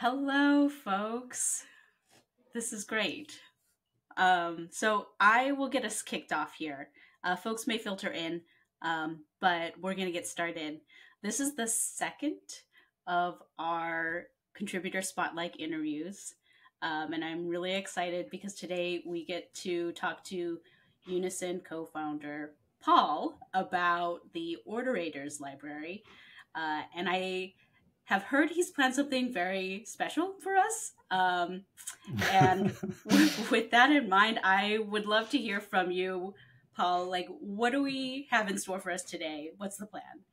Hello, folks. This is great. Um, so I will get us kicked off here. Uh, folks may filter in, um, but we're going to get started. This is the second of our contributor spotlight interviews. Um, and I'm really excited because today we get to talk to Unison co founder Paul about the Orderators Library. Uh, and I have heard he's planned something very special for us. Um, and with, with that in mind, I would love to hear from you, Paul. Like, what do we have in store for us today? What's the plan?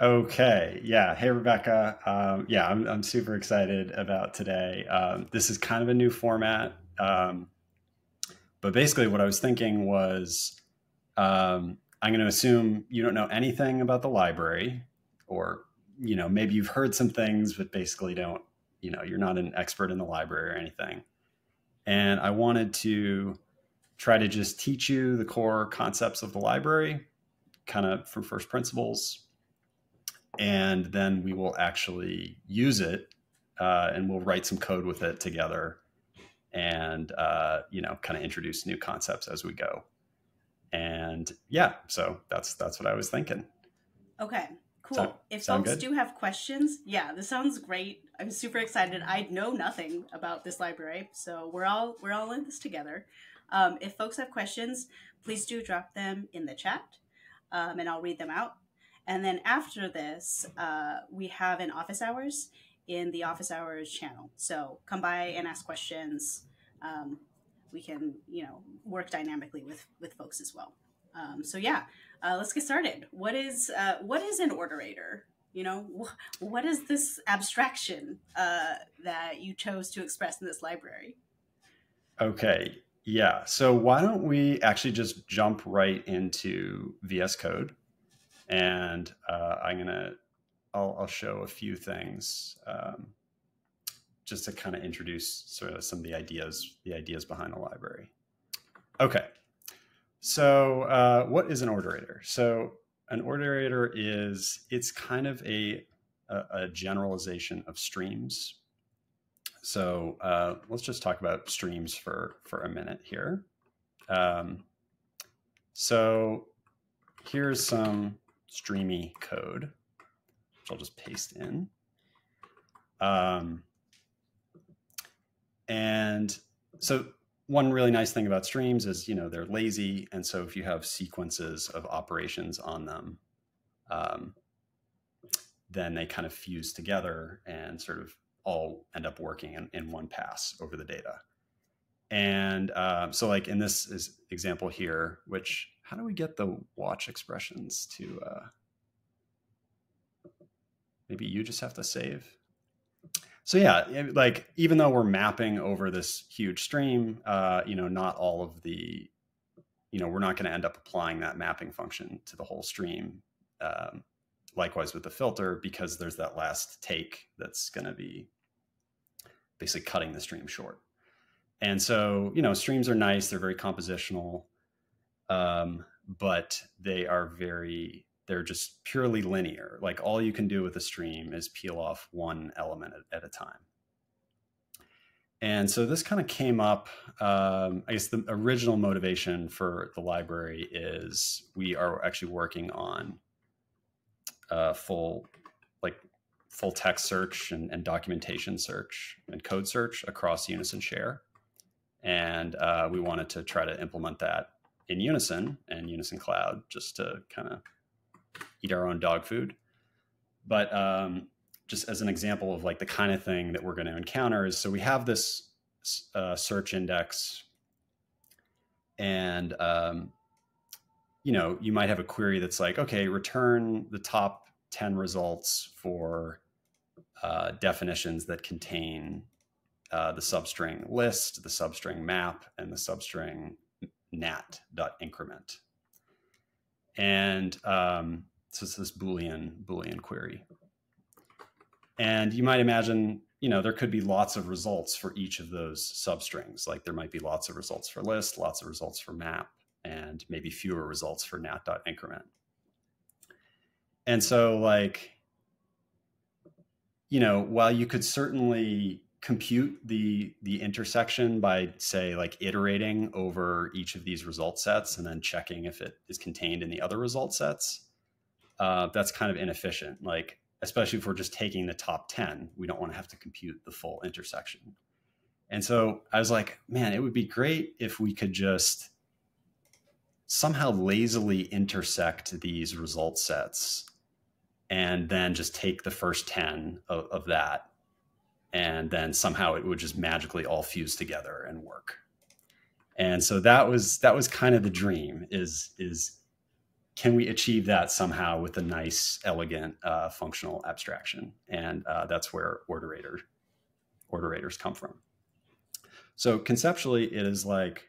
Okay. Yeah. Hey, Rebecca. Um, yeah, I'm, I'm super excited about today. Um, this is kind of a new format. Um, but basically, what I was thinking was um, I'm going to assume you don't know anything about the library or you know, maybe you've heard some things, but basically don't, you know, you're not an expert in the library or anything. And I wanted to try to just teach you the core concepts of the library, kind of from first principles. And then we will actually use it uh, and we'll write some code with it together and, uh, you know, kind of introduce new concepts as we go. And yeah, so that's that's what I was thinking. Okay. Cool. if folks good? do have questions, yeah, this sounds great. I'm super excited. I know nothing about this library, so we're all we're all in this together. Um, if folks have questions, please do drop them in the chat, um, and I'll read them out. And then after this, uh, we have an office hours in the office hours channel. So come by and ask questions. Um, we can, you know, work dynamically with with folks as well. Um, so yeah, uh, let's get started. What is uh, what is an orderator? You know, wh- what is this abstraction uh, that you chose to express in this library? Okay, yeah. So why don't we actually just jump right into VS Code, and uh, I'm gonna I'll, I'll, show a few things. Um, just to kind of introduce sort of some of the ideas, the ideas behind the library. Okay, so, uh, what is an orderator? So, an orderator is it's kind of a a, a generalization of streams. So, uh, let's just talk about streams for for a minute here. Um, so, here's some streamy code, which I'll just paste in. Um, and so one really nice thing about streams is you know they're lazy and so if you have sequences of operations on them um, then they kind of fuse together and sort of all end up working in, in one pass over the data. And uh, so like in this is example here which how do we get the watch expressions to uh, maybe you just have to save so yeah like even though we're mapping over this huge stream uh, you know not all of the you know we're not going to end up applying that mapping function to the whole stream um, likewise with the filter because there's that last take that's going to be basically cutting the stream short. And so you know streams are nice they're very compositional um, but they are very they're just purely linear. Like all you can do with a stream is peel off one element at, at a time. And so this kind of came up. Um, I guess the original motivation for the library is we are actually working on uh, full, like full text search and, and, documentation search and code search across Unison Share, and uh, we wanted to try to implement that in Unison and Unison Cloud just to kind of eat our own dog food. But um, just as an example of like the kind of thing that we're going to encounter is so we have this uh, search index and um, you know you might have a query that's like okay return the top 10 results for uh, definitions that contain uh, the substring list the substring map and the substring nat.increment and um, so it's this boolean boolean query. And you might imagine you know there could be lots of results for each of those substrings. Like there might be lots of results for list lots of results for map and maybe fewer results for nat.increment and so like you know, while you could certainly compute the the intersection by say like iterating over each of these result sets and then checking if it is contained in the other result sets uh, that's kind of inefficient. Like especially if we're just taking the top 10 we don't want to have to compute the full intersection. And so i was like man it would be great if we could just somehow lazily intersect these result sets and then just take the first 10 of, of that and then somehow it would just magically all fuse together and work. And so that was that was kind of the dream is is can we achieve that somehow with a nice elegant uh, functional abstraction? And uh, that's where orderator orderators come from. So conceptually it is like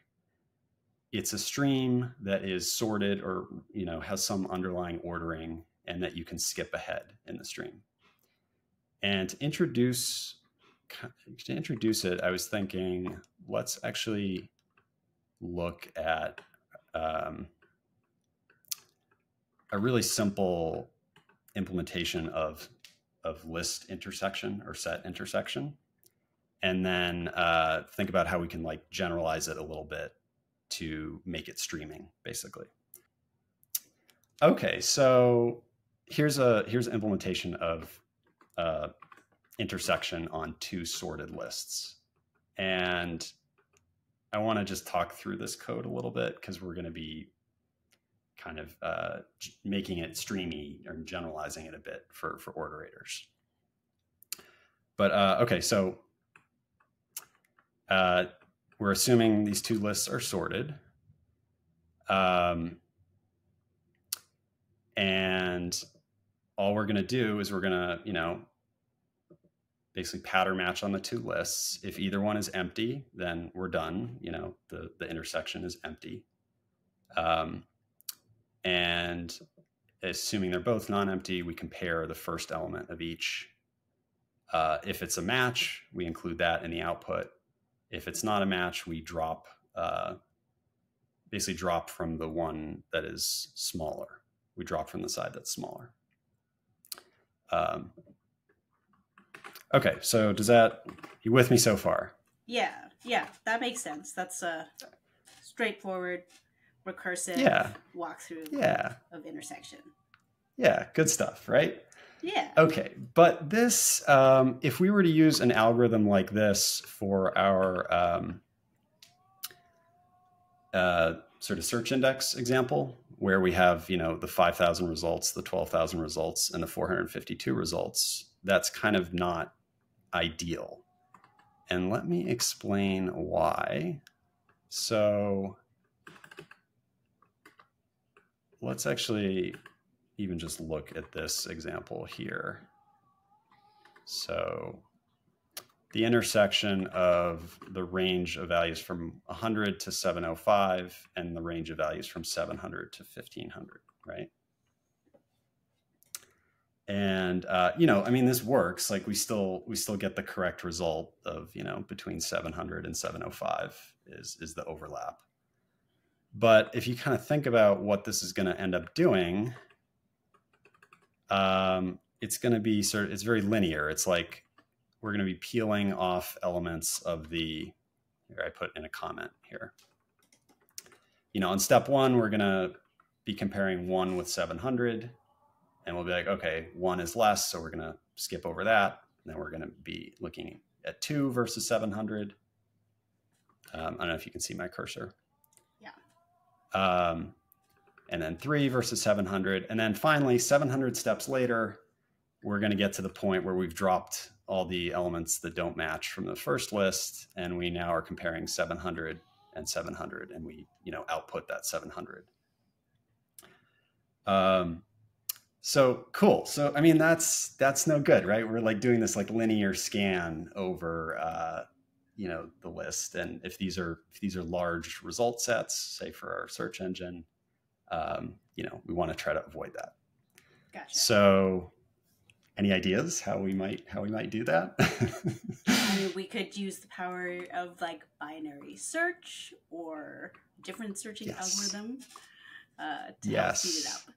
it's a stream that is sorted or you know has some underlying ordering and that you can skip ahead in the stream. And to introduce to introduce it, I was thinking, let's actually look at um, a really simple implementation of of list intersection or set intersection, and then uh, think about how we can like generalize it a little bit to make it streaming, basically. Okay, so here's a here's an implementation of uh, intersection on two sorted lists. And I want to just talk through this code a little bit because we're going to be kind of uh, making it streamy or generalizing it a bit for, for orderators. But uh, okay, so uh, we're assuming these two lists are sorted. Um, and all we're going to do is we're going to, you know, basically pattern match on the two lists. If either one is empty, then we're done. You know, the, the intersection is empty. Um, and assuming they're both non-empty, we compare the first element of each. Uh, if it's a match, we include that in the output. If it's not a match, we drop, uh, basically drop from the one that is smaller. We drop from the side that's smaller. Um, Okay, so does that you with me so far? Yeah, yeah, that makes sense. That's a straightforward, recursive yeah. walkthrough yeah. of intersection. Yeah, good stuff, right? Yeah. Okay, but this, um, if we were to use an algorithm like this for our um, uh, sort of search index example, where we have, you know, the 5,000 results, the 12,000 results, and the 452 results, that's kind of not ideal. And let me explain why. So let's actually even just look at this example here. So the intersection of the range of values from 100 to 705 and the range of values from 700 to 1500, right? And uh, you know i mean this works like we still we still get the correct result of you know between 700 and 705 is is the overlap. But if you kind of think about what this is going to end up doing um, it's going to be sort of it's very linear. It's like we're going to be peeling off elements of the here i put in a comment here. You know on step one we're going to be comparing one with 700 and we'll be like, okay, one is less, so we're going to skip over that. And then we're going to be looking at two versus 700. Um, I don't know if you can see my cursor. Yeah. Um, and then three versus 700. And then finally, 700 steps later, we're going to get to the point where we've dropped all the elements that don't match from the first list. And we now are comparing 700 and 700, and we, you know, output that 700. Um, so cool. So I mean that's that's no good, right? We're like doing this like linear scan over uh, you know the list, and if these are if these are large result sets, say for our search engine, um, you know we want to try to avoid that. Gotcha. So, any ideas how we might how we might do that? I mean, we could use the power of like binary search or different searching yes. algorithm uh, to yes. help speed it up.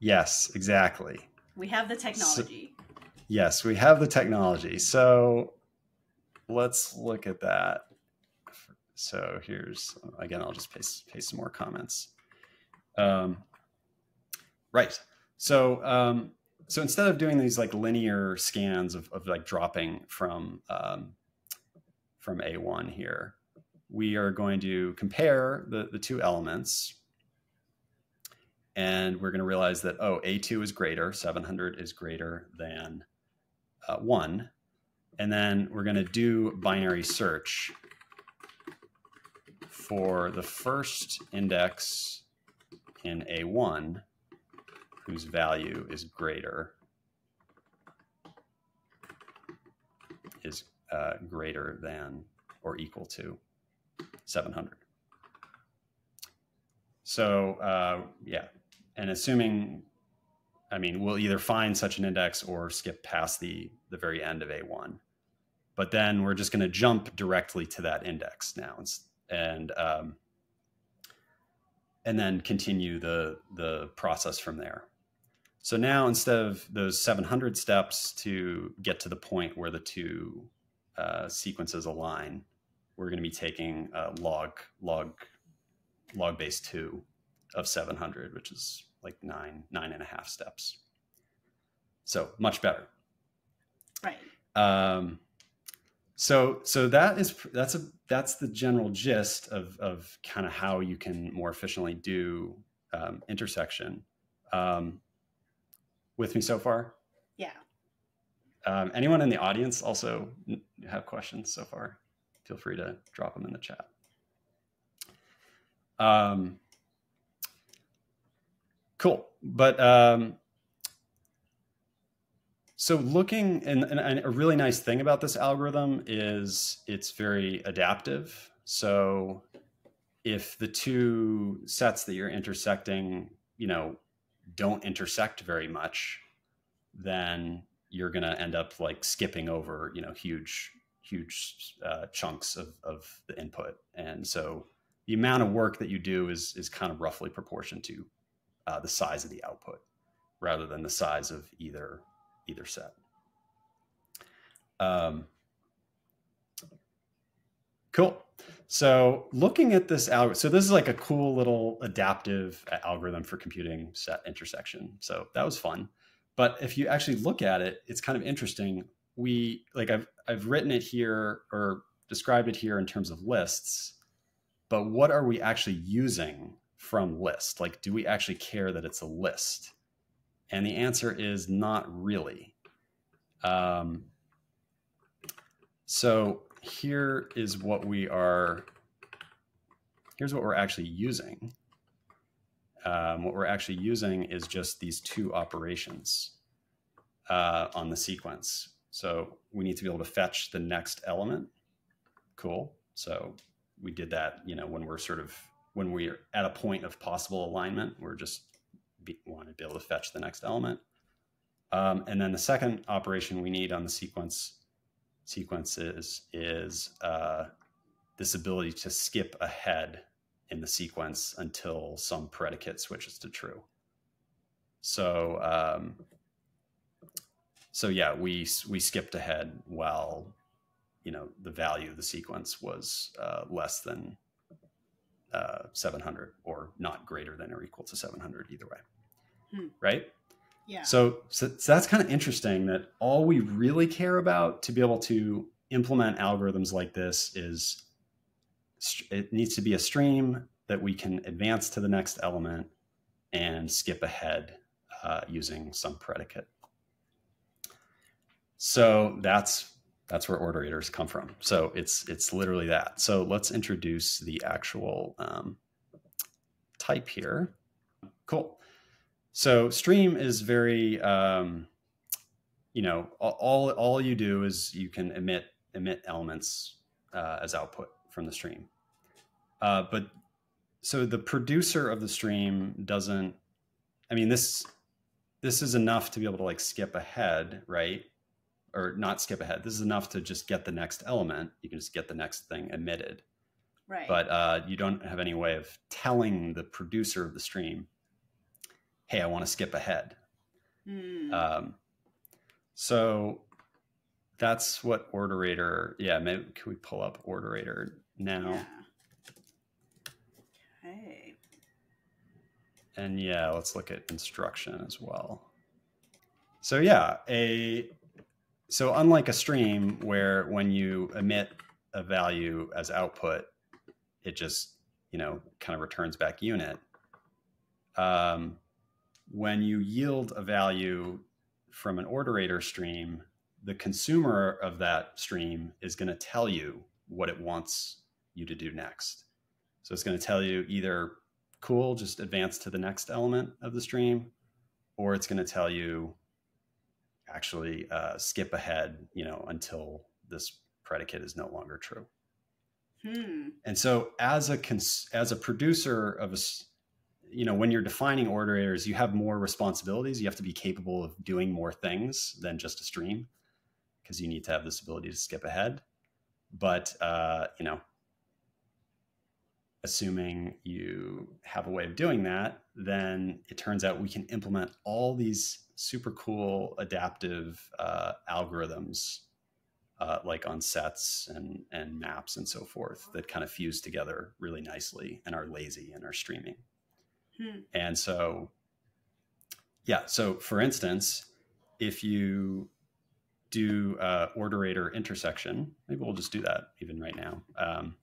Yes, exactly. We have the technology. So, Yes, we have the technology. So let's look at that. So here's, again, I'll just paste, paste some more comments. Um, right. So, um, so instead of doing these like linear scans of, of like dropping from, um, from A1 here, we are going to compare the, the two elements and we're going to realize that, oh, A2 is greater, 700 is greater than uh, 1. And then we're going to do binary search for the first index in A1 whose value is greater is uh, greater than or equal to 700. So uh, yeah, and assuming, I mean, we'll either find such an index or skip past the the very end of A1. But then we're just going to jump directly to that index now, and um, and then continue the the process from there. So now instead of those 700 steps to get to the point where the two uh, sequences align, we're going to be taking log log log base two of 700, which is like nine nine and a half steps. So much better. Right. Um, so so that is that's a that's the general gist of of kind of how you can more efficiently do um, intersection. Um, with me so far? Yeah. Um, anyone in the audience also have questions so far? Feel free to drop them in the chat. Um, cool, but um, so looking, and, and, a really nice thing about this algorithm is it's very adaptive. So if the two sets that you're intersecting, you know, don't intersect very much, then you're going to end up like skipping over, you know, huge, huge uh, chunks of, of the input. And so the amount of work that you do is, is kind of roughly proportioned to uh, the size of the output rather than the size of either either set. Um, cool. So looking at this algorithm, so this is like a cool little adaptive algorithm for computing set intersection. So that was fun. But if you actually look at it, it's kind of interesting. We like I've I've written it here or described it here in terms of lists, but what are we actually using from list? Like, do we actually care that it's a list? And the answer is not really. Um, so here is what we are, here's what we're actually using. Um, what we're actually using is just these two operations uh, on the sequence. So we need to be able to fetch the next element. Cool. So we did that, you know, when we're sort of, when we're at a point of possible alignment, we're just be, want to be able to fetch the next element. Um, and then the second operation we need on the sequence sequences is uh, this ability to skip ahead in the sequence until some predicate switches to true. So, um, so yeah, we we skipped ahead while you know the value of the sequence was uh, less than uh, 700 or not greater than or equal to 700 either way hmm. right? Yeah. So, so, so that's kind of interesting that all we really care about to be able to implement algorithms like this is it needs to be a stream that we can advance to the next element and skip ahead uh, using some predicate. So that's that's where orderators come from. So it's it's literally that. So let's introduce the actual um, type here. Cool. So stream is very, um, you know, all all you do is you can emit emit elements uh, as output from the stream. Uh, but so the producer of the stream doesn't. I mean this this is enough to be able to like skip ahead, right? Or not skip ahead. This is enough to just get the next element. You can just get the next thing emitted. Right. But uh, you don't have any way of telling the producer of the stream hey, I want to skip ahead. Mm. Um, So that's what orderator. Yeah, maybe can we pull up orderator now? Yeah. Okay. And yeah, let's look at instruction as well. So yeah, a so unlike a stream where when you emit a value as output, it just you know kind of returns back unit. Um, when you yield a value from an orderator stream, the consumer of that stream is going to tell you what it wants you to do next. So it's going to tell you either, cool, just advance to the next element of the stream, or it's going to tell you, actually uh, skip ahead, you know, until this predicate is no longer true. Hmm. And so, as a cons- as a producer of a you know when you're defining orderators you have more responsibilities you have to be capable of doing more things than just a stream because you need to have this ability to skip ahead but uh, you know assuming you have a way of doing that then it turns out we can implement all these super cool adaptive uh, algorithms uh, like on sets and, and maps and so forth that kind of fuse together really nicely and are lazy and are streaming Hmm. and so, yeah. So, for instance, if you do uh, orderator intersection, maybe we'll just do that even right now. Um,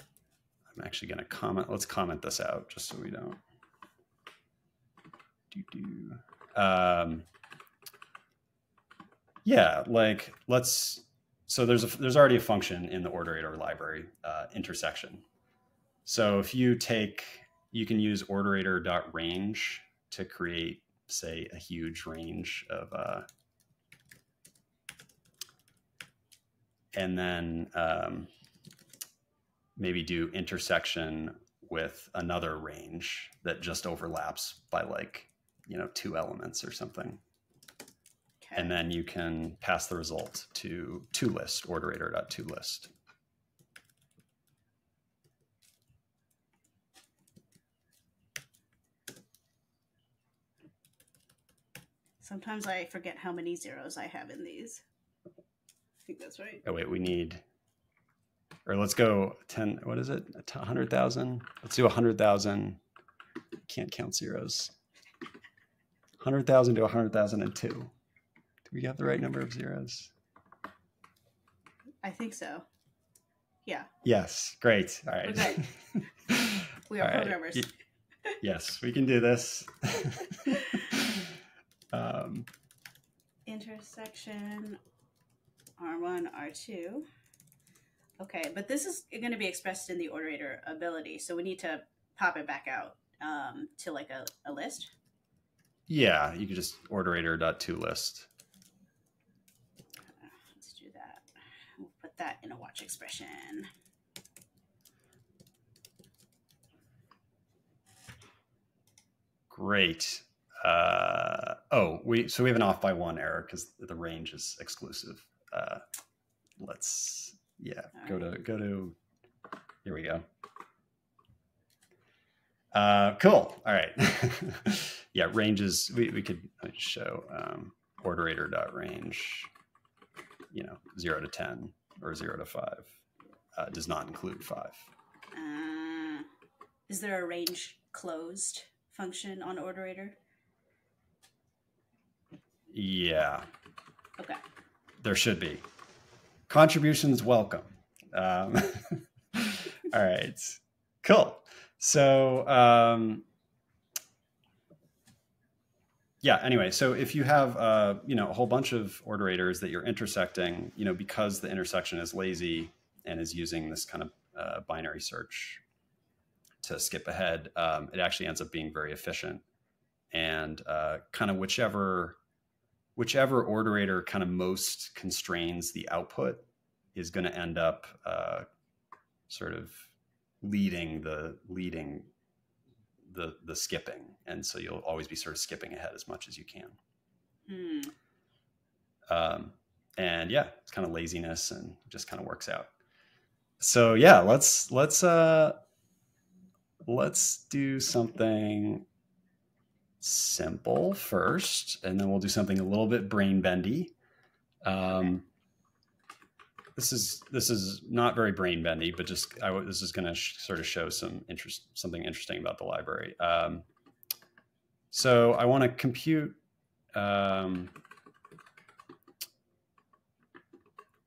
I'm actually going to comment. Let's comment this out just so we don't. Do do. Um, yeah, like let's. So there's a there's already a function in the orderator library uh, intersection. So if you take you can use orderator.range to create, say, a huge range of, uh, and then um, maybe do intersection with another range that just overlaps by like, you know, two elements or something. Okay. And then you can pass the result to toList, orderator.toList. Sometimes I forget how many zeros I have in these. I think that's right. Oh wait, we need, or let's go ten. What is it? A hundred thousand. Let's do a hundred thousand. Can't count zeros. Hundred thousand to a hundred thousand and two. Do we have the right number of zeros? I think so. Yeah, Yes. Great. All right. Okay. we are All programmers. Yes, we can do this. um, Intersection R1, R2. Okay, but this is going to be expressed in the orderator ability, so we need to pop it back out um, to like a, a list. Yeah, you can just orderator.toList. Let's do that. We'll put that in a watch expression. Great. Uh, oh, we so we have an off by one error because the range is exclusive. Uh, let's yeah go to go to here we go. Uh, cool. All right. yeah, ranges. We we could show um, orderator dot range. You know, zero to ten or zero to five uh, does not include five. Uh, is there a range closed function on orderator? Yeah, Okay. there should be. Contributions welcome. Um, all right, cool. So, um, yeah. Anyway, so if you have uh, you know a whole bunch of orderators that you're intersecting, you know, because the intersection is lazy and is using this kind of uh, binary search to skip ahead, um, it actually ends up being very efficient. And uh, kind of whichever whichever orderator kind of most constrains the output is going to end up uh, sort of leading the leading the the skipping and so you'll always be sort of skipping ahead as much as you can Hmm. um, and yeah it's kind of laziness and just kind of works out so yeah let's let's uh let's do something simple first, and then we'll do something a little bit brain bendy. Um, this is this is not very brain bendy, but just I, this is going to sort of show some interest, something interesting about the library. Um, so I want to compute um,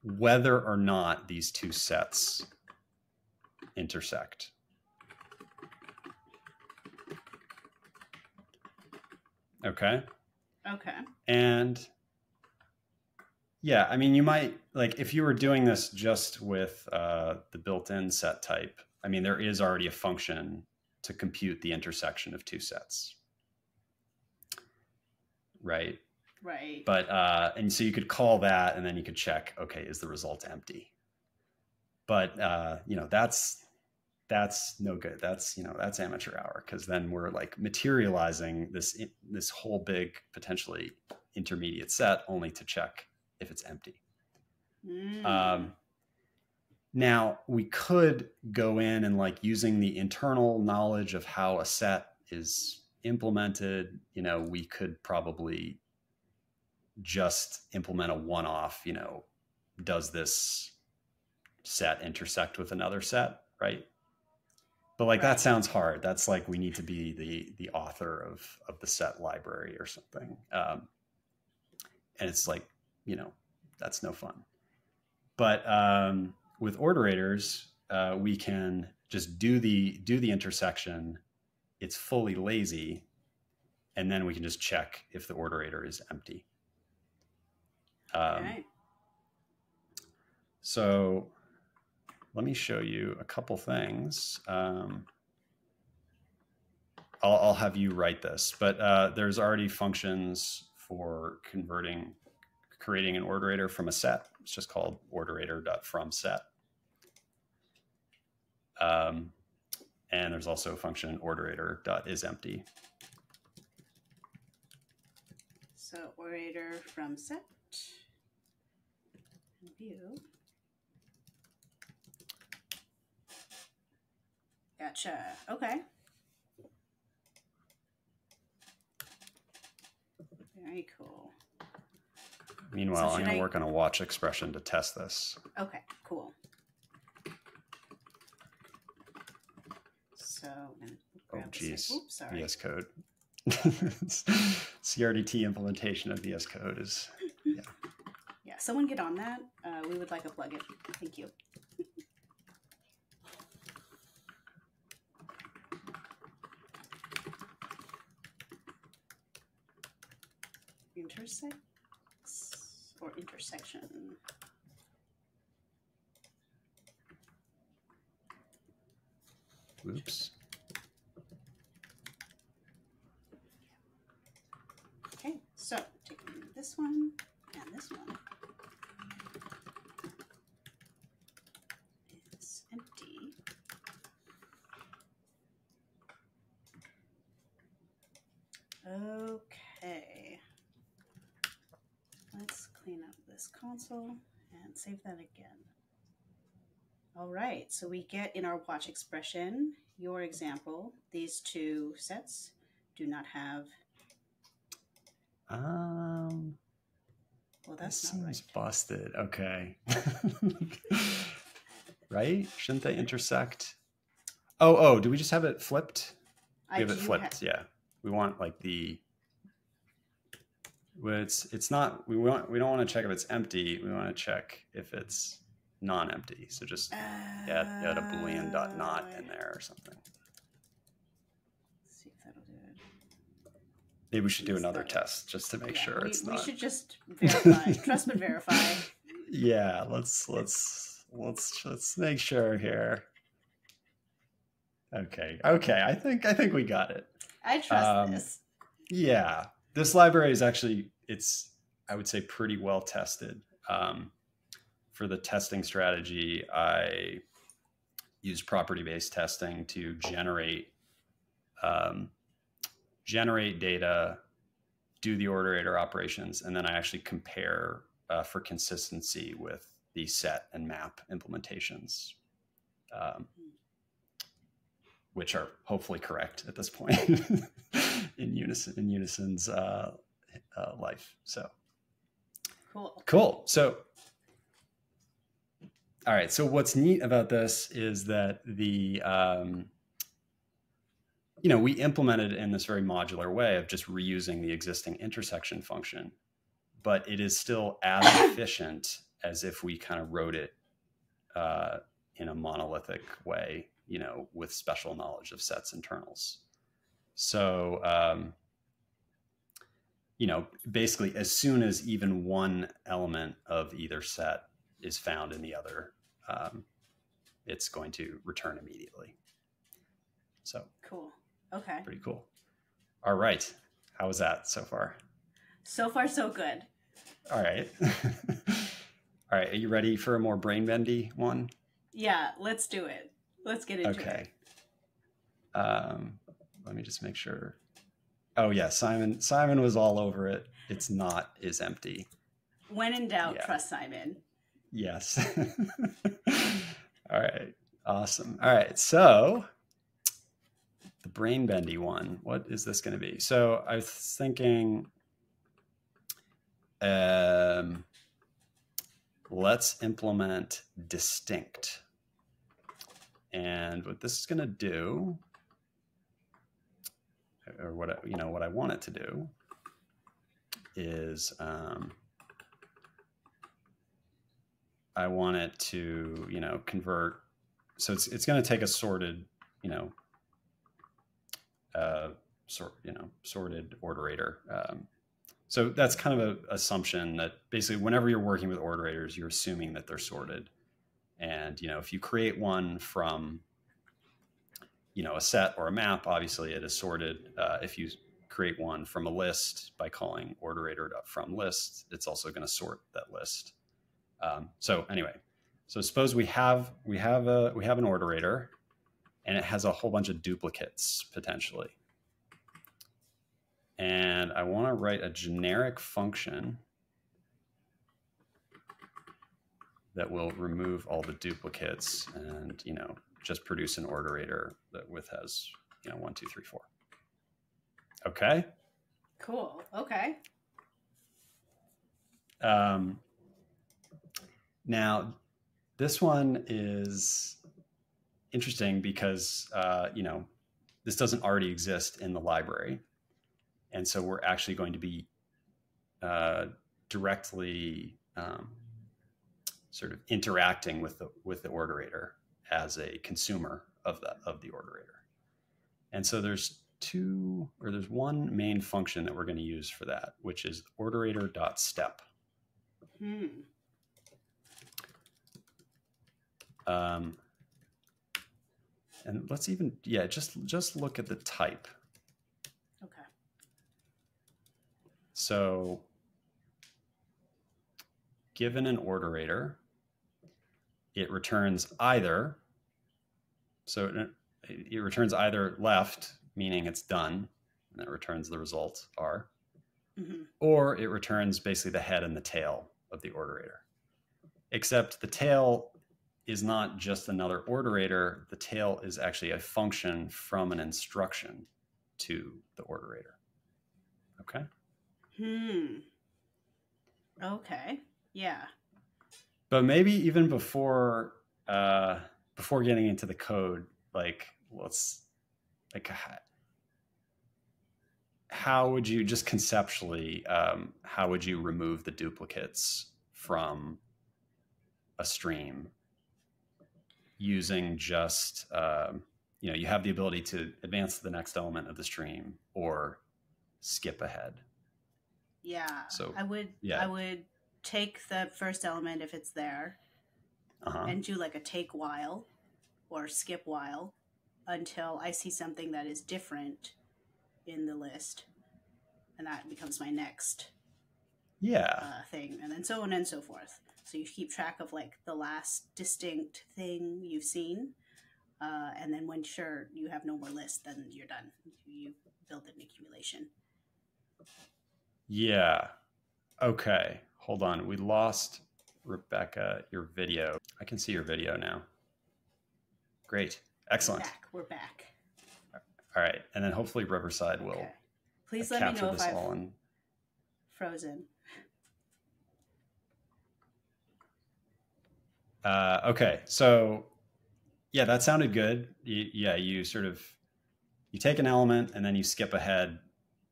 whether or not these two sets intersect. Okay. Okay. And yeah, I mean, you might like if you were doing this just with uh, the built-in set type. I mean, there is already a function to compute the intersection of two sets, right? Right. But uh, and so you could call that, and then you could check, okay, is the result empty? But uh, you know, that's that's no good. That's you know, that's amateur hour because then we're like materializing this this whole big potentially intermediate set only to check if it's empty. Mm. Um, now we could go in and like using the internal knowledge of how a set is implemented, you know, we could probably just implement a one off, you know, does this set intersect with another set, right? But like Right. that sounds hard. That's like we need to be the the author of of the set library or something. Um, and it's like, you know, that's no fun. But um, with orderators, uh, we can just do the do the intersection. It's fully lazy, and then we can just check if the orderator is empty. Um, okay. So let me show you a couple things. Um, I'll, I'll have you write this, but uh, there's already functions for converting, creating an orderator from a set. It's just called orderator.fromSet. Um, and there's also a function orderator.isEmpty. So orderator from set view. Gotcha. Okay. Very cool. Meanwhile, So I'm going to work on a watch expression to test this. Okay, cool. So Oh, geez. Oops, sorry. VS Code. CRDT implementation of VS Code is Yeah, Yeah, someone get on that. Uh, we would like a plugin. Thank you. Intersects or intersection. oops. Okay, so taking this one and this one is empty. Okay. Let's clean up this console and save that again. All right, so we get in our watch expression, your example, these two sets do not have, Um, well, that that's not right. seems busted. Okay. right? Shouldn't they intersect? Oh, oh, do we just have it flipped? We have it flipped. yeah. We want like the well, it's it's not we want we don't want to check if it's empty. We want to check if it's non-empty. So just add, add a boolean dot not in Uh, there or something. see if that'll do it. Maybe we should do another test just to make Yeah, sure we, it's we not. We should just verify, trust but verify. Yeah, let's let's let's let's make sure here. Okay, okay. I think I think we got it. I trust Um, this. Yeah, this library is actually it's I would say pretty well tested. Um, for the testing strategy, I use property-based testing to generate um, generate data, do the orderator operations, and then I actually compare uh, for consistency with the set and map implementations. Um, which are hopefully correct at this point in unison in unison's uh, uh, life. So cool. Cool. So all right. So what's neat about this is that the um, you know we implemented it in this very modular way of just reusing the existing intersection function, but it is still as efficient as if we kind of wrote it uh, in a monolithic way, you know, with special knowledge of sets internals. So um, you know, basically as soon as even one element of either set is found in the other, um, it's going to return immediately. So cool. Okay. Pretty cool. All right. How was that so far? So far, so good. All right. All right. Are you ready for a more brain bendy one? Yeah, let's do it. Let's get into okay. it. Okay. Um, let me just make sure. Oh yeah, Simon. Simon was all over it. It's not is empty. When in doubt, yeah. trust Simon. Yes. all right. Awesome. All right. So the brain bendy one. What is this going to be? So I was thinking, um, let's implement distinct. And what this is going to do, or what you know, what I want it to do, is um, I want it to, you know, convert. So it's, it's going to take a sorted, you know, uh, sort, you know, sorted orderator. Um, so that's kind of an assumption that basically whenever you're working with orderators, you're assuming that they're sorted. And, you know, if you create one from, you know, a set or a map, obviously it is sorted. Uh, if you create one from a list by calling orderator from list, it's also going to sort that list. Um, so anyway, so suppose we have we have a we have an orderator, and it has a whole bunch of duplicates potentially. And I want to write a generic function that will remove all the duplicates and you know just produce an orderator that with has you know one two three four. Okay. Cool. Okay. Um, now, this one is interesting because, uh, you know, this doesn't already exist in the library. And so we're actually going to be uh, directly um, sort of interacting with the, with the orderator as a consumer of the, of the orderator. And so there's two, or there's one main function that we're going to use for that, which is orderator.step. Hmm. Um, and let's even, yeah, just just look at the type. Okay. So, given an orderator, it returns either. So it, it returns either left, meaning it's done, and it returns the result R, mm-hmm. or it returns basically the head and the tail of the orderator. Except the tail is not just another orderator. The tail is actually a function from an instruction to the orderator. Okay. Hmm. Okay. Yeah. But maybe even before uh, before getting into the code, like let's like how would you just conceptually um, how would you remove the duplicates from a stream using just um, you know you have the ability to advance to the next element of the stream or skip ahead? Yeah so i would yeah. I would take the first element if it's there uh-huh. and do like a take while or skip while until i see something that is different in the list and that becomes my next yeah uh, thing and then so on and so forth so you keep track of like the last distinct thing you've seen. Uh, and then when sure you have no more list, then you're done. You build an accumulation. Yeah. Okay. Hold on. We lost Rebecca, your video. I can see your video now. Great. Excellent. We're back. We're back. All right, and then hopefully Riverside will Okay. Please let me know if I've frozen. Uh, okay, so yeah, that sounded good. You, yeah, you sort of you take an element and then you skip ahead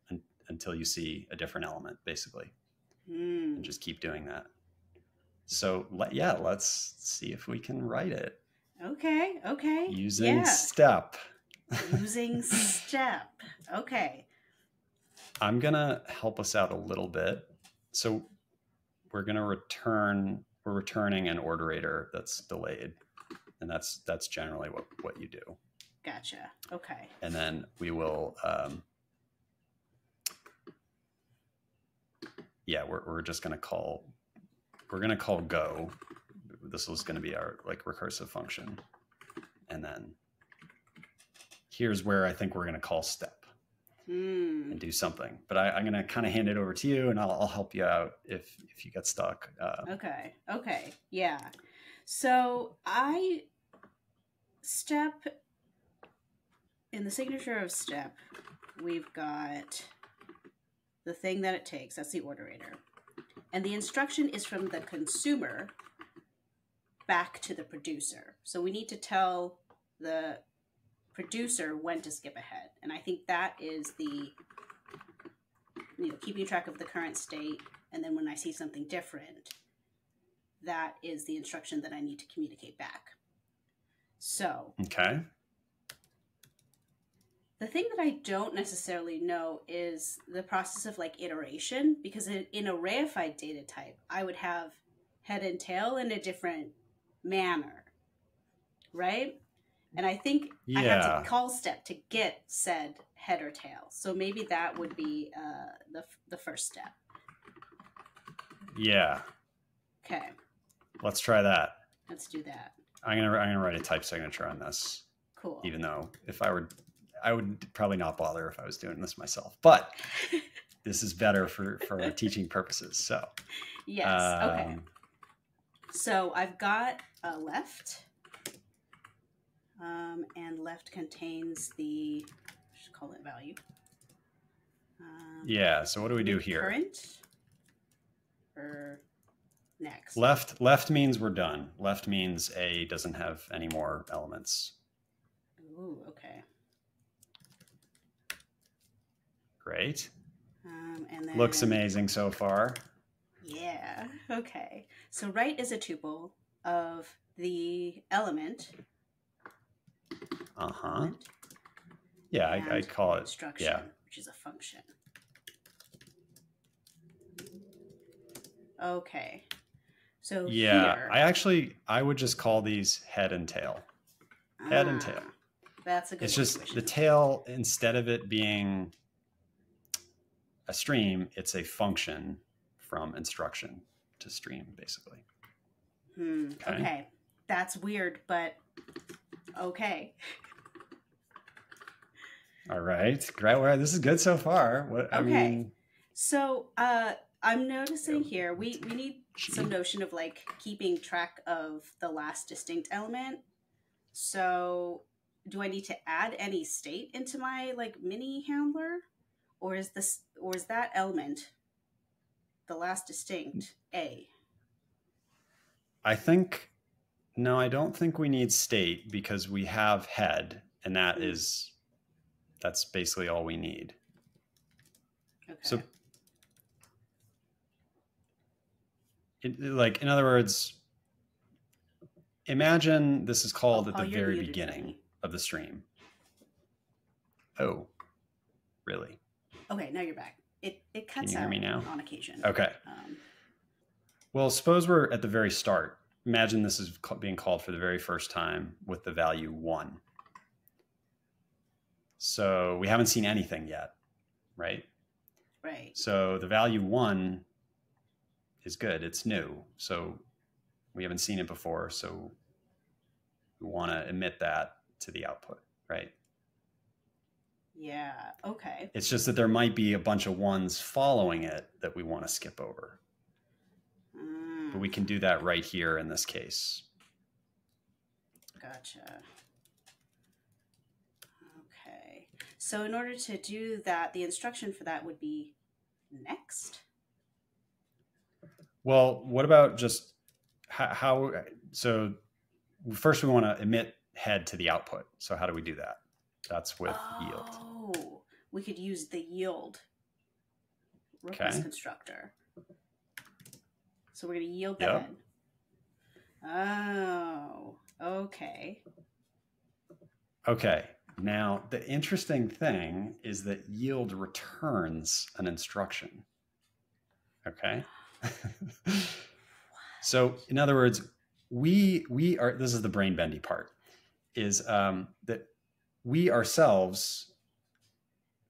un- until you see a different element, basically, Hmm. and just keep doing that. So let, yeah, let's see if we can write it Okay. Okay. using yeah. step. Using step. Okay. I'm gonna help us out a little bit. So we're gonna return we're returning an orderator that's delayed, and that's that's generally what what you do. Gotcha. Okay. And then we will. Um, yeah, we're we're just gonna call we're gonna call go. This was gonna be our like recursive function, and then here's where I think we're gonna call step Hmm. and do something. But I, I'm going to kind of hand it over to you, and I'll, I'll help you out if if you get stuck. Uh, Okay. Okay. Yeah. So I step in the signature of step, we've got the thing that it takes. That's the orderator. And the instruction is from the consumer back to the producer. So we need to tell the producer when to skip ahead. And I think that is the you know, keeping track of the current state and then when I see something different, that is the instruction that I need to communicate back. So okay. The thing that I don't necessarily know is the process of like iteration, because in, in a reified data type, I would have head and tail in a different manner, right? And I think I have to call step to get said head or tail. So maybe that would be uh, the the first step. Yeah. Okay, Let's try that. let's do that. I'm gonna I'm gonna write a type signature on this, Cool. even though if I were, I would probably not bother if I was doing this myself. But this is better for for teaching purposes. So Yes. okay. um, So I've got a left, um, and left contains the just call it value. Um, Yeah. So what do we do here? Current or next? Left left means we're done. Left means A doesn't have any more elements. Ooh, okay. Great. Um, and then Looks amazing so far. Yeah. Okay. So right is a tuple of the element. Uh huh. Yeah, I, I call it. instruction, yeah. which is a function. Okay. So Yeah, here, I actually I would just call these head and tail. head and tail. Ah, That's a good. It's just the tail instead of it being a stream, it's a function from instruction to stream, basically. Hmm, Okay. okay. That's weird, but okay. All right, great. This is good so far. What I Okay. mean, So uh, I'm noticing here we we need some notion of like keeping track of the last distinct element. So do I need to add any state into my like mini handler, or is this or is that element the last distinct a? I think no, I don't think we need state because we have head, and that Hmm. that's basically all we need. Okay. So, it, like in other words, imagine this is called Oh, at the very beginning of the stream. Oh, really? Okay, now you're back. It it cuts out me now? on occasion. Okay. Um, Well, suppose we're at the very start. Imagine this is being called for the very first time with the value one. So we haven't seen anything yet, right? right. So the value one is good. It's new. So we haven't seen it before. So we want to emit that to the output, right? Yeah. Okay. It's just that there might be a bunch of ones following it that we want to skip over. Mm, But we can do that right here in this case. Gotcha. Okay. So in order to do that, the instruction for that would be next. Well, what about just how, how so first we want to emit head to the output. So how do we do that? That's with oh, yield. We could use the yield request Okay. constructor. So we're going to yield that. Yep. Oh, okay. Okay. Now, the interesting thing is that yield returns an instruction. Okay. so, in other words, we we are this is the brain bendy part is um, that we ourselves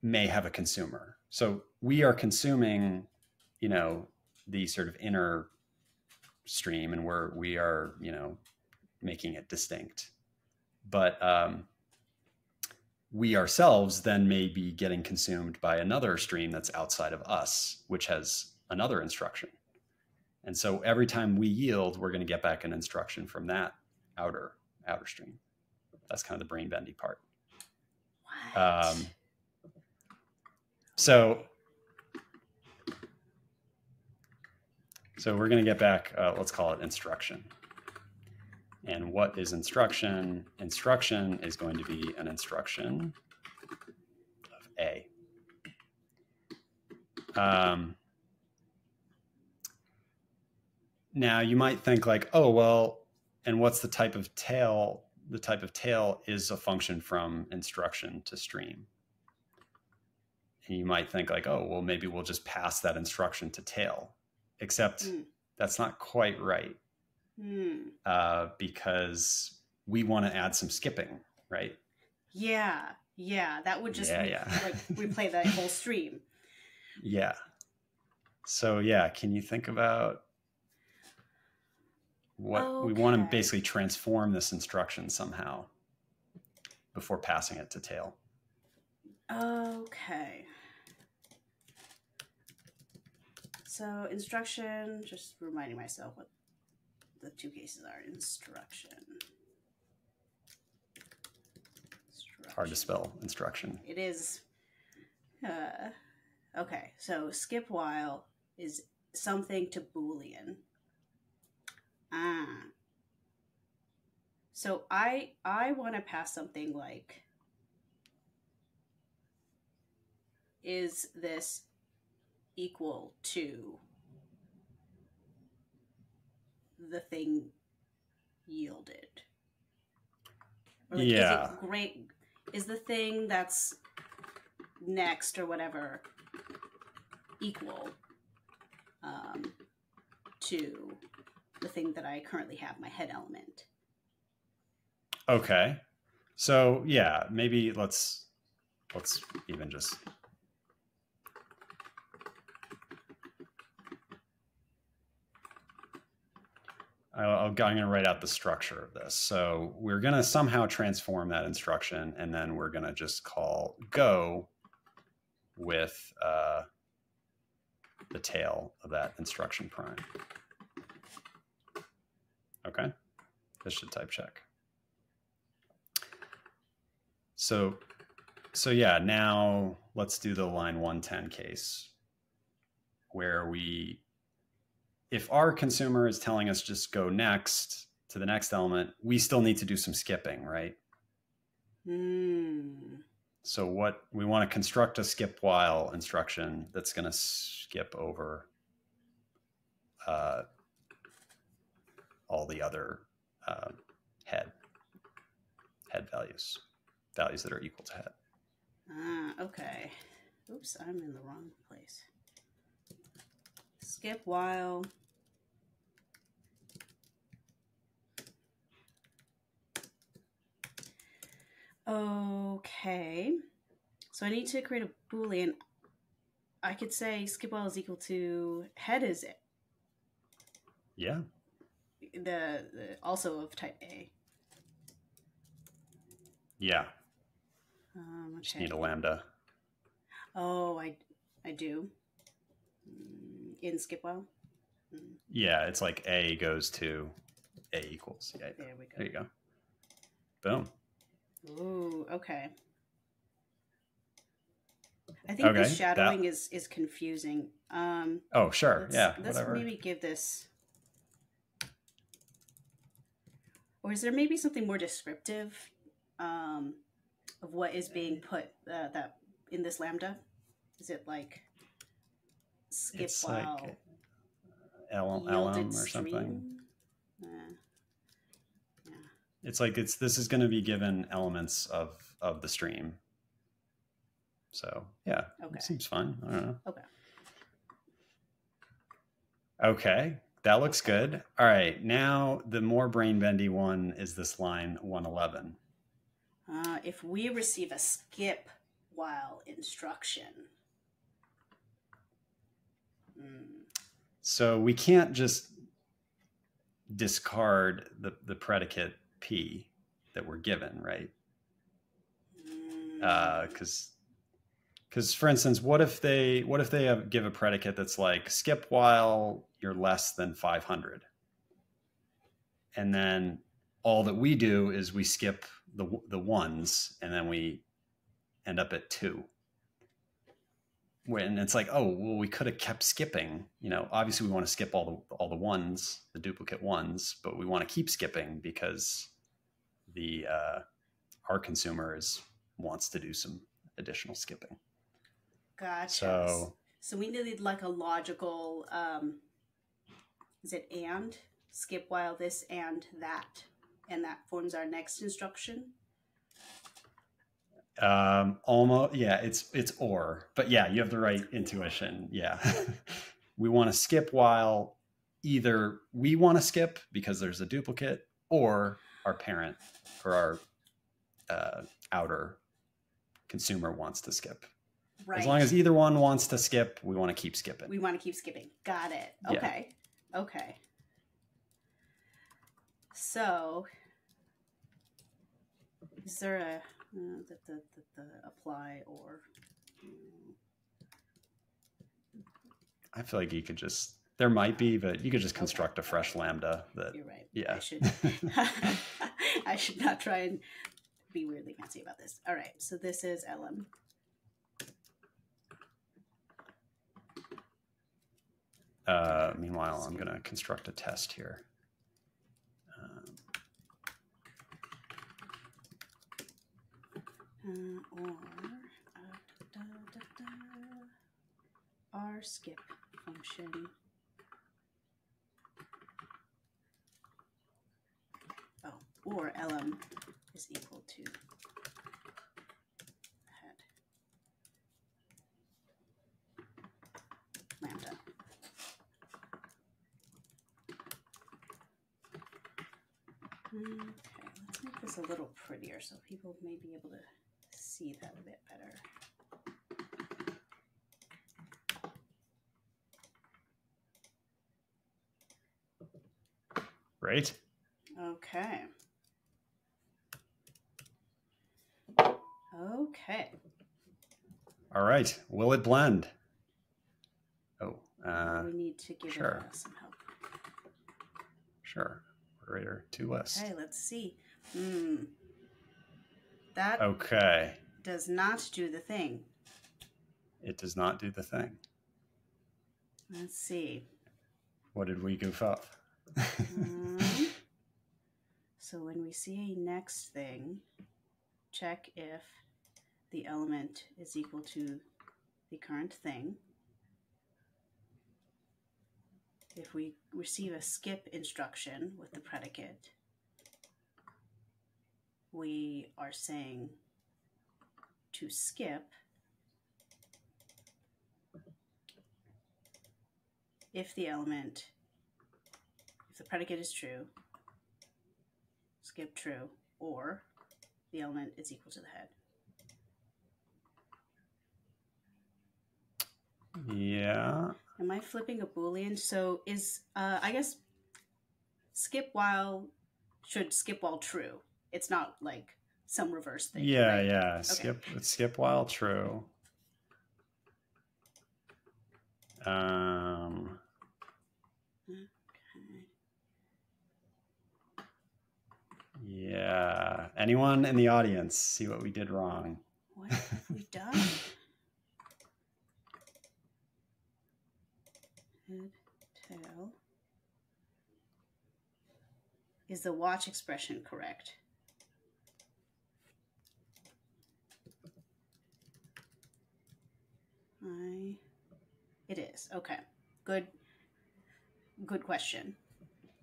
may have a consumer. So we are consuming, you know, the sort of inner stream, and we're we are, you know, making it distinct. But um, we ourselves then may be getting consumed by another stream that's outside of us, which has another instruction. And so every time we yield, we're going to get back an instruction from that outer outer stream. That's kind of the brain bendy part. What? Um, so, so we're going to get back. Uh, let's call it instruction. And what is instruction? Instruction is going to be an instruction of A. Um, now you might think like, oh well, and what's the type of tail? The type of tail is a function from instruction to stream. And you might think like, oh well, maybe we'll just pass that instruction to tail. Except Hmm. that's not quite right Hmm. uh, because we want to add some skipping, right? Yeah, yeah. That would just Yeah, yeah. like replay that whole stream. Yeah. So yeah, can you think about what we want to basically transform this instruction somehow before passing it to tail? Okay. So instruction, just reminding myself what the two cases are. Instruction. Hard to spell instruction. It is. Uh, okay, so skip while is something to Boolean. Ah. So I I want to pass something like is this equal to the thing yielded? Like, Yeah. Is it great? Is the thing that's next or whatever equal um, to the thing that I currently have, my head element? Okay. So yeah, maybe let's let's even just I'll- I'm going to write out the structure of this. So we're going to somehow transform that instruction, and then we're going to just call go with uh, the tail of that instruction prime. Okay, this should type check. So, so yeah, now let's do the line 110 case where we, if our consumer is telling us just go next to the next element, we still need to do some skipping, right? Hmm. So what we want to construct a skip while instruction that's going to skip over uh, all the other uh, head head values, values that are equal to head. Ah, okay. Oops, I'm in the wrong place. Skip while. Okay. So I need to create a boolean. I could say skip while is equal to head is it Yeah. the, the also of type A. Yeah. Um, Just need a lambda. Oh, I I do. Mm, In skip. Mm, Yeah, it's like A goes to A equals. Yeah, there we go. there you go. Boom. Ooh, okay. I think the Okay, that- shadowing is is confusing. Um, Oh, sure. let's, yeah. let's Whatever. maybe give this. Or is there maybe something more descriptive um, of what is being put uh, that in this lambda? Is it like skip It's while like L- yielded LM or something. It's like it's this is going to be given elements of of the stream. So yeah, Okay. seems fun. I don't know. Okay. Okay, that looks good. All right, now the more brain bendy one is this line one eleven. Uh, if we receive a skip while instruction. Hmm. So we can't just discard the the predicate p that we're given, right? Uh, because because for instance what if they what if they have, give a predicate that's like skip while you're less than 500 and then all that we do is we skip the the ones and then we end up at two when it's like oh well we could have kept skipping you know obviously we want to skip all the all the ones the duplicate ones but we want to keep skipping because the uh, our consumer is wants to do some additional skipping Gotcha. so So we needed like a logical um is it and skip while this and that and that forms our next instruction. Um almost yeah it's it's or but yeah you have the right intuition yeah we want to skip while either we want to skip because there's a duplicate or our parent or our uh, outer consumer wants to skip Right. as long as either one wants to skip we want to keep skipping we want to keep skipping. Got it. Yeah. Okay. Okay. So is there a uh, the, the, the, the apply or mm, i feel like you could just there might be but you could just Okay. construct a fresh lambda that you're right. yeah I should I should not try and be weirdly fancy about this. All right, so this is LM. Uh, meanwhile, I'm going to construct a test here. Uh, or uh, da, da, da, R skip function. Oh, or lm is equal to head lambda. Okay, let's make this a little prettier so people may be able to see that a bit better. right? Okay. Okay. All right. Will it blend? Oh, uh, we need to give sure. it some help. sure. Orderator two list. Okay, let's see. Hmm. That Okay. Does not do the thing. It does not do the thing. Let's see. What did we goof up? Um, so when we see a next thing, check if the element is equal to the current thing. If we receive a skip instruction with the predicate, we are saying to skip if the element if the predicate is true, skip true, or the element is equal to the head. yeah. Am I flipping a boolean? So is uh, I guess skip while should skip while true. It's not like some reverse thing. Yeah, right? yeah. Okay. Skip skip while true. Um okay. Yeah. Anyone in the audience see what we did wrong? What have we done? Head, tail. Is the watch expression correct? I, it is. Okay. Good. Good question.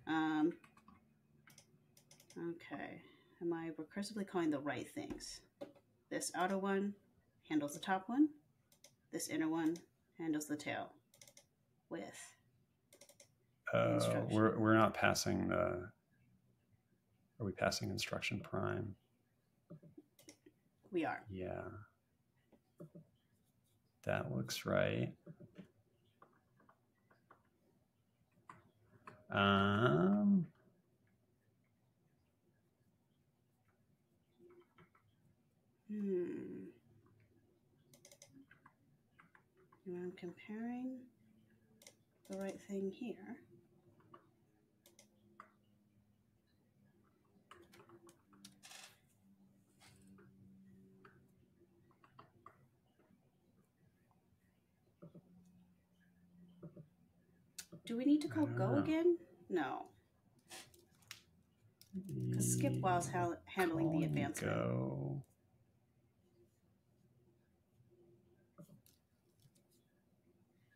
Um, okay. Am I recursively calling the right things? This outer one handles the top one. This inner one handles the tail with uh, we're we're not passing the. Are we passing instruction prime? We are. Yeah. That looks right. Um. Hmm. I'm comparing the right thing here. Do we need to call go know. again? No. Because skip while's ha- handling the advancement. Go.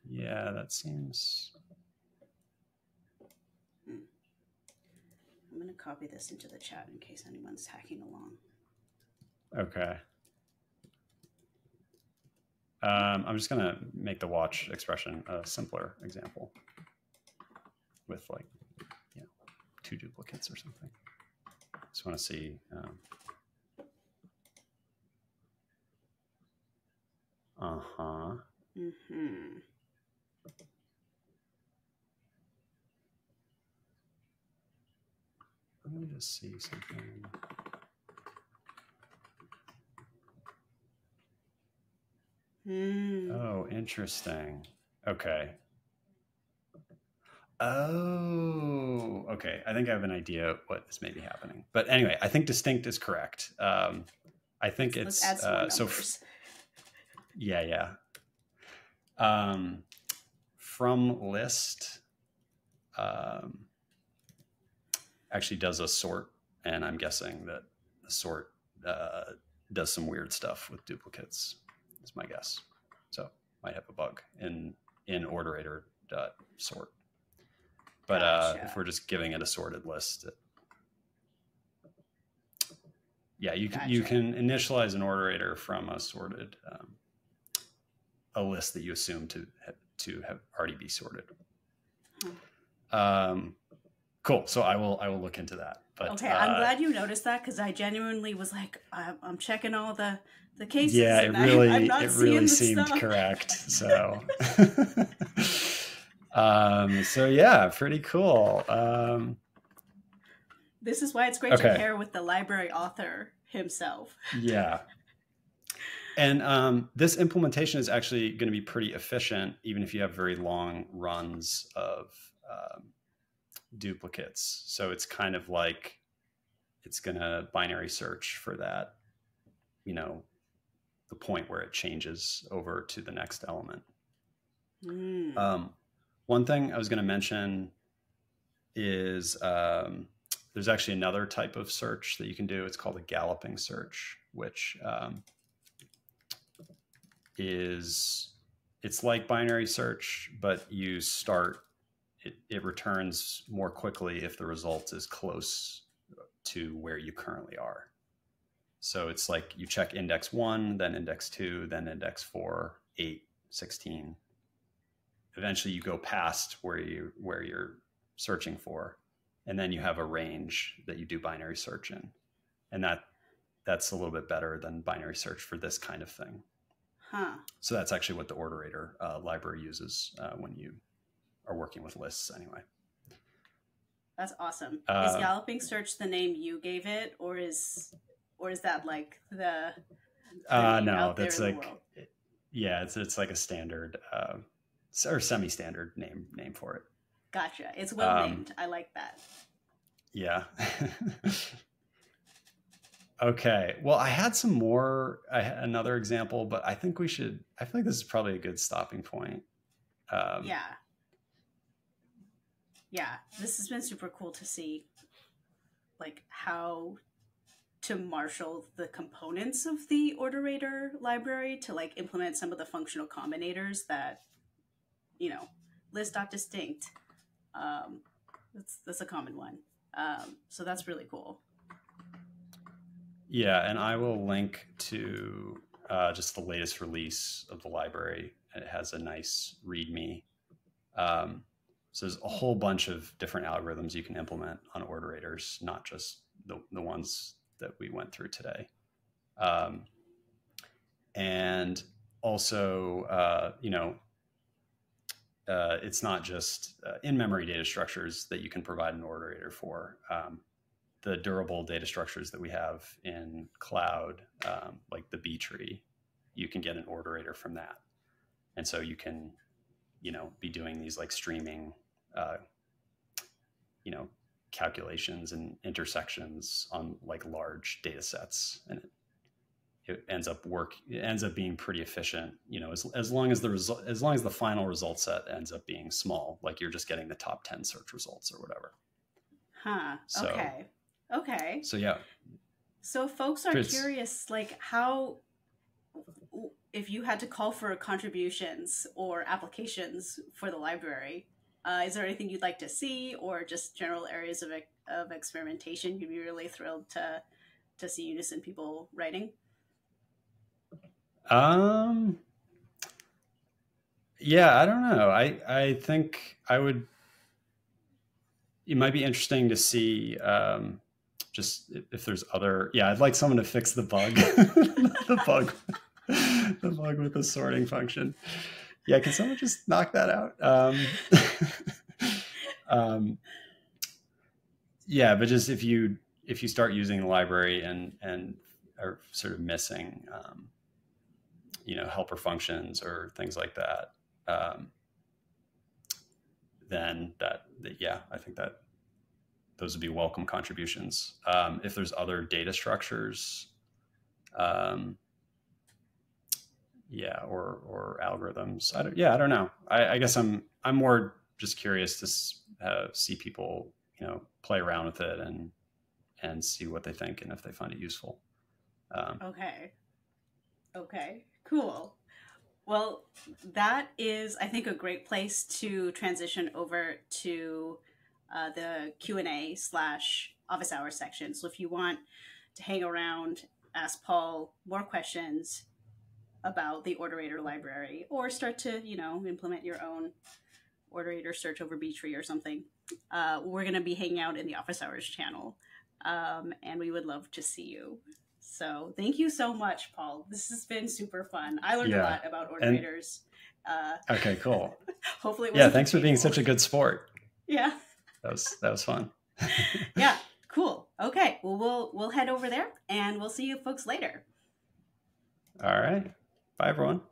Yeah, that seems. Hmm. I'm going to copy this into the chat in case anyone's hacking along. Okay. Um, I'm just going to make the watch expression a simpler example with like, you know, two duplicates or something. Just want to see. Um, uh huh. Mm-hmm. Let me just see something. Mm. Oh, interesting. Okay. Oh, okay. I think I have an idea what is maybe happening. But anyway, I think distinct is correct. Um, I think it's uh, so. Yeah, yeah. Um, from list um, actually does a sort, and I'm guessing that the sort uh, does some weird stuff with duplicates. Is my guess. So might have a bug in in orderator dot sort. But gotcha. uh, if we're just giving it a sorted list, it, yeah, you gotcha. can, you can initialize an orderator from a sorted um, a list that you assume to to have already be sorted. Hmm. Um, cool. So I will I will look into that. But okay, uh, I'm glad you noticed that because I genuinely was like, I'm, I'm, checking all the the cases. Yeah, it really I, it really seemed stuff. correct. So. Um, so yeah, pretty cool. Um, this is why it's great okay. to pair with the library author himself. yeah. And um, this implementation is actually going to be pretty efficient, even if you have very long runs of um, duplicates. So it's kind of like it's going to binary search for that, you know, the point where it changes over to the next element. Mm. Um, one thing I was going to mention is um, there's actually another type of search that you can do. It's called a galloping search, which um, is it's like binary search, but you start it, it returns more quickly if the result is close to where you currently are. So it's like you check index one, then index two, then index four, eight, 16, eventually you go past where you where you're searching for and then you have a range that you do binary search in. And that that's a little bit better than binary search for this kind of thing. Huh. So that's actually what the orderator uh, library uses uh, when you are working with lists anyway. That's awesome. Uh, is galloping search the name you gave it or is or is that like the, the uh no that's like yeah it's it's like a standard uh, or semi-standard name name for it. Gotcha. It's well um, named. I like that. Yeah. okay. Well, I had some more. I had another example, but I think we should. I feel like this is probably a good stopping point. Um, yeah. Yeah. This has been super cool to see. like how to marshal the components of the orderator library to like implement some of the functional combinators that you know list list.distinct um, that's that's a common one. Um, so that's really cool. Yeah and i will link to uh, just the latest release of the library. It has a nice readme. Um, so there's a whole bunch of different algorithms you can implement on orderators not just the, the ones that we went through today. Um, and also, uh, you know, uh, it's not just uh, in-memory data structures that you can provide an orderator for. Um, the durable data structures that we have in cloud, um, like the B tree, you can get an orderator from that. And so you can, you know, be doing these like streaming, uh, you know, calculations and intersections on like large data sets and it, ends up work it ends up being pretty efficient you know as, as long as the result as long as the final result set ends up being small like you're just getting the top 10 search results or whatever. Huh so, okay okay. so yeah. So folks are curious like how if you had to call for contributions or applications for the library uh, is there anything you'd like to see, or just general areas of of experimentation you'd be really thrilled to to see Unison people writing? Um. Yeah, I don't know. I I think I would. It might be interesting to see um, just if there's other. Yeah, I'd like someone to fix the bug, the bug, the bug with the sorting function yeah, can someone just knock that out? Um, um, yeah, but just if you if you start using the library and and are sort of missing, um, you know, helper functions or things like that, um, then that, that yeah, I think that those would be welcome contributions. Um, if there's other data structures, um, yeah or or algorithms I don't, yeah i don't know. I, I guess i'm i'm more just curious to uh, see people you know play around with it and and see what they think and if they find it useful. Um, okay. Okay cool well that is i think a great place to transition over to uh, the q&a slash office hours section so if you want to hang around ask paul more questions about the Orderator library or start to, you know, implement your own Orderator search over B-tree or something. Uh, we're going to be hanging out in the Office Hours channel, um, and we would love to see you. So thank you so much, Paul. This has been super fun. I learned yeah. a lot about Orderators. And, uh, okay, cool. hopefully, yeah. Thanks for being such a good sport. Yeah, that was that was fun. yeah, cool. Okay, well we'll we'll head over there, and we'll see you folks later. All right. Bye, everyone.